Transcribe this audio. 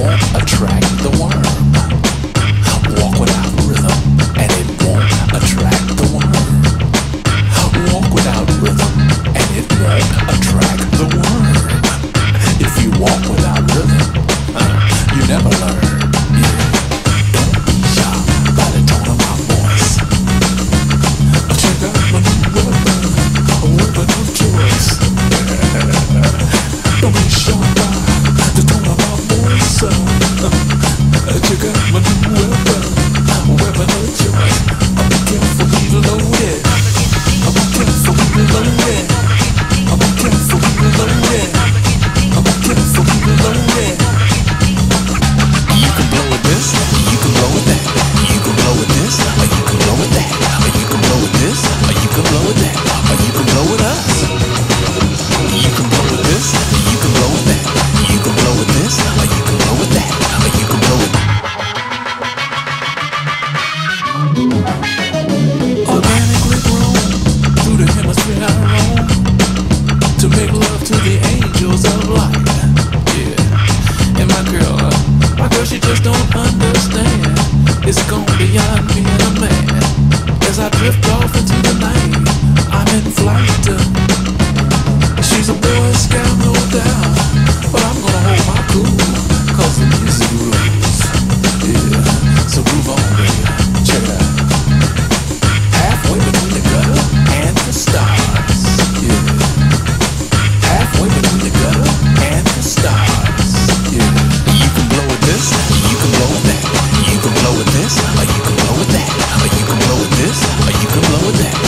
won't attract the worm. It's gonna be on me and a man as I drift off into know that.